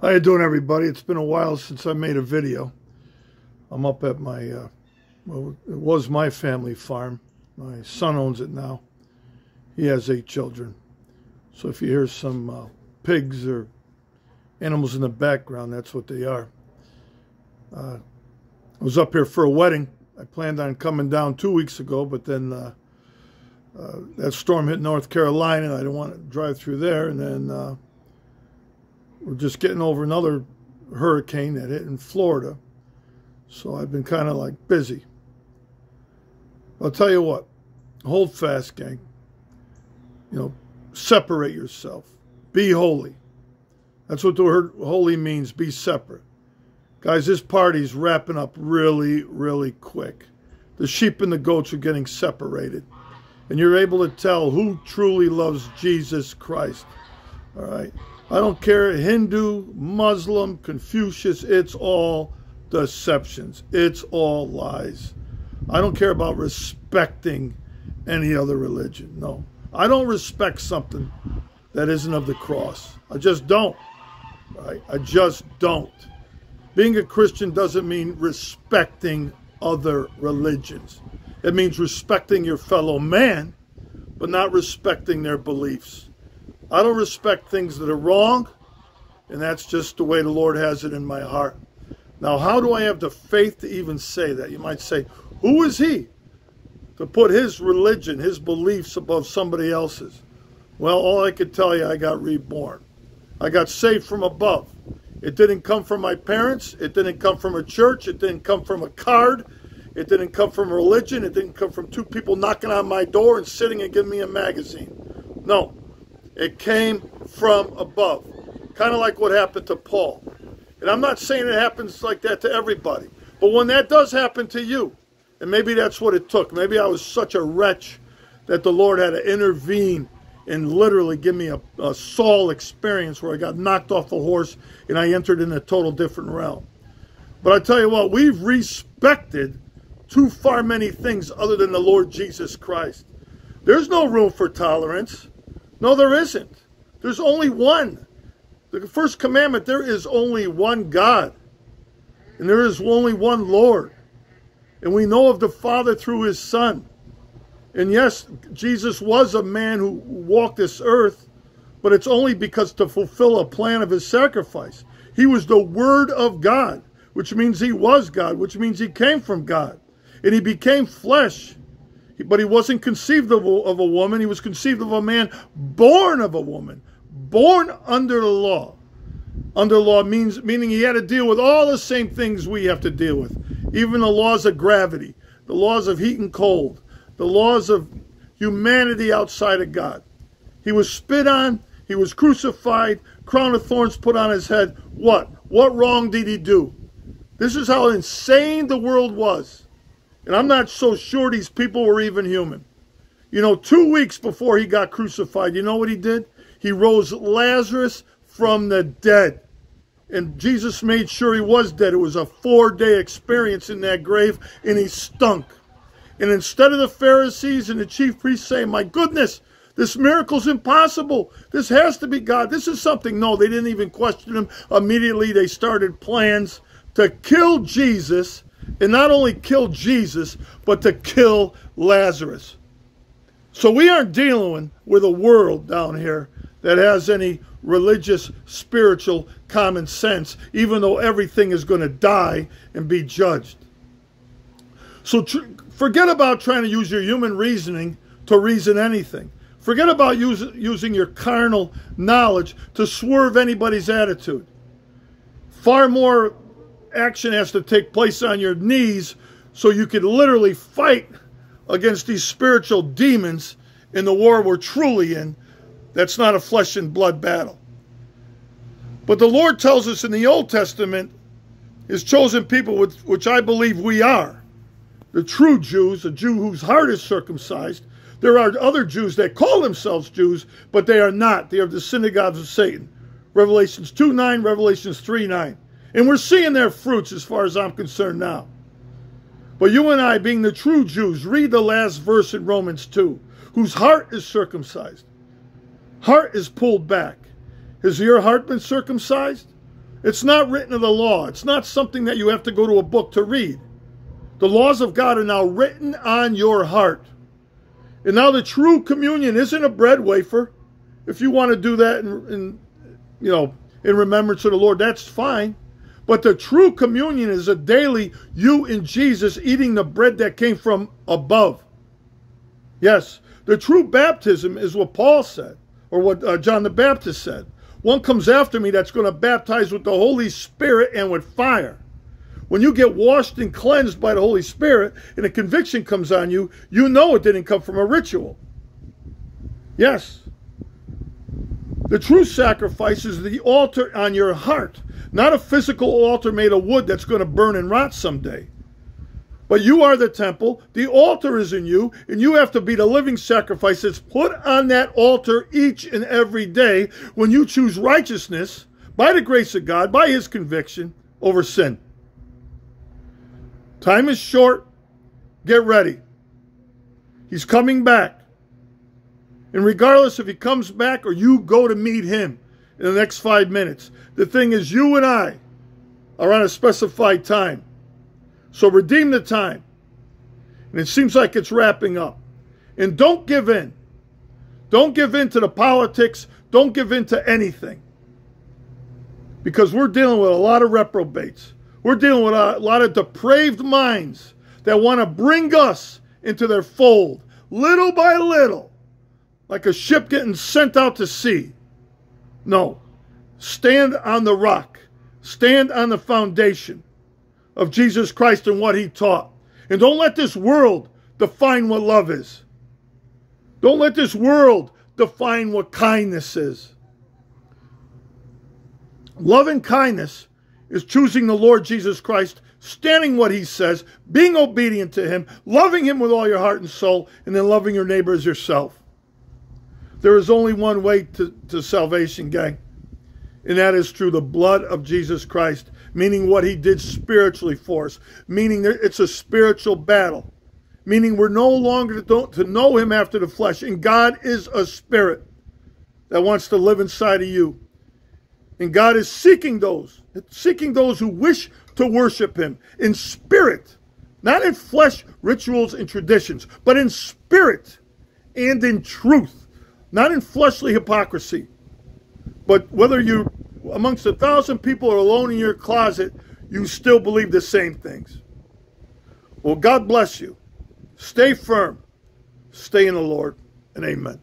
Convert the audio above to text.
How you doing, everybody? It's been a while since I made a video. I'm up at my, uh, well, it was my family farm. My son owns it now. He has eight children. So if you hear some uh, pigs or animals in the background, that's what they are. Uh, I was up here for a wedding. I planned on coming down two weeks ago, but then uh, uh, that storm hit North Carolina, I didn't want to drive through there. And then uh, we're just getting over another hurricane that hit in Florida. So I've been kind of like busy. I'll tell you what, hold fast, gang. You know, separate yourself. Be holy. That's what the word holy means, be separate. Guys, this party's wrapping up really, really quick. The sheep and the goats are getting separated. And you're able to tell who truly loves Jesus Christ. All right? I don't care, Hindu, Muslim, Confucius, it's all deceptions. It's all lies. I don't care about respecting any other religion. No. I don't respect something that isn't of the cross. I just don't. Right? I just don't. Being a Christian doesn't mean respecting other religions. It means respecting your fellow man, but not respecting their beliefs. I don't respect things that are wrong, and that's just the way the Lord has it in my heart. Now, how do I have the faith to even say that? You might say, who is he to put his religion, his beliefs above somebody else's? Well, all I can tell you, I got reborn. I got saved from above. It didn't come from my parents. It didn't come from a church. It didn't come from a card. It didn't come from religion. It didn't come from two people knocking on my door and sitting and giving me a magazine. No, it came from above. Kind of like what happened to Paul. And I'm not saying it happens like that to everybody. But when that does happen to you, and maybe that's what it took. Maybe I was such a wretch that the Lord had to intervene and literally give me a, a Saul experience where I got knocked off a horse and I entered in a total different realm. But I tell you what, we've respected too far many things other than the Lord Jesus Christ. There's no room for tolerance. No, there isn't. There's only one. The first commandment there is only one God, and there is only one Lord. And we know of the Father through his Son. And yes, Jesus was a man who walked this earth, but it's only because to fulfill a plan of his sacrifice. He was the Word of God, which means he was God, which means he came from God. And he became flesh but he wasn't conceived of a, of a woman. He was conceived of a man born of a woman, born under the law. Under law means meaning he had to deal with all the same things we have to deal with, even the laws of gravity, the laws of heat and cold, the laws of humanity outside of God. He was spit on, he was crucified, crown of thorns put on his head. What? What wrong did he do? This is how insane the world was. And I'm not so sure these people were even human. You know, two weeks before he got crucified, you know what he did? He rose Lazarus from the dead. And Jesus made sure he was dead. It was a four day experience in that grave, and he stunk. And instead of the Pharisees and the chief priests saying, My goodness, this miracle's impossible. This has to be God. This is something. No, they didn't even question him. Immediately they started plans to kill Jesus and not only kill Jesus, but to kill Lazarus. So we aren't dealing with a world down here that has any religious, spiritual common sense, even though everything is going to die and be judged. So forget about trying to use your human reasoning to reason anything. Forget about use, using your carnal knowledge to swerve anybody's attitude. Far more action has to take place on your knees so you can literally fight against these spiritual demons in the war we're truly in. That's not a flesh and blood battle. But the Lord tells us in the Old Testament, his chosen people, which I believe we are, the true Jews, a Jew whose heart is circumcised. There are other Jews that call themselves Jews, but they are not. They are the synagogues of Satan. Revelations 2 9, Revelations 3 9. And we're seeing their fruits as far as I'm concerned now. But you and I, being the true Jews, read the last verse in Romans 2 whose heart is circumcised. Heart is pulled back. Has your heart been circumcised? It's not written in the law. It's not something that you have to go to a book to read. The laws of God are now written on your heart. And now the true communion isn't a bread wafer. If you want to do that in, in you know, in remembrance of the Lord, that's fine. But the true communion is a daily you and Jesus eating the bread that came from above. Yes, the true baptism is what Paul said, or what uh, John the Baptist said. One comes after me that's going to baptize with the Holy Spirit and with fire. When you get washed and cleansed by the Holy Spirit and a conviction comes on you, you know it didn't come from a ritual. Yes. The true sacrifice is the altar on your heart, not a physical altar made of wood that's going to burn and rot someday. But you are the temple, the altar is in you, and you have to be the living sacrifice that's put on that altar each and every day when you choose righteousness by the grace of God, by His conviction over sin. Time is short. Get ready. He's coming back. And regardless if he comes back or you go to meet him in the next five minutes, the thing is, you and I are on a specified time. So redeem the time. And it seems like it's wrapping up. And don't give in. Don't give in to the politics. Don't give in to anything. Because we're dealing with a lot of reprobates. We're dealing with a lot of depraved minds that want to bring us into their fold little by little, like a ship getting sent out to sea. No, stand on the rock, stand on the foundation of Jesus Christ and what he taught. And don't let this world define what love is. Don't let this world define what kindness is. Love and kindness is choosing the Lord Jesus Christ, standing what he says, being obedient to him, loving him with all your heart and soul, and then loving your neighbor as yourself. There is only one way to, to salvation, gang, and that is through the blood of Jesus Christ, meaning what he did spiritually for us, meaning that it's a spiritual battle, meaning we're no longer to, to know him after the flesh, and God is a spirit that wants to live inside of you. And God is seeking those, seeking those who wish to worship Him in spirit, not in flesh, rituals, and traditions, but in spirit and in truth, not in fleshly hypocrisy. But whether you amongst a thousand people or alone in your closet, you still believe the same things. Well, God bless you. Stay firm. Stay in the Lord, and amen.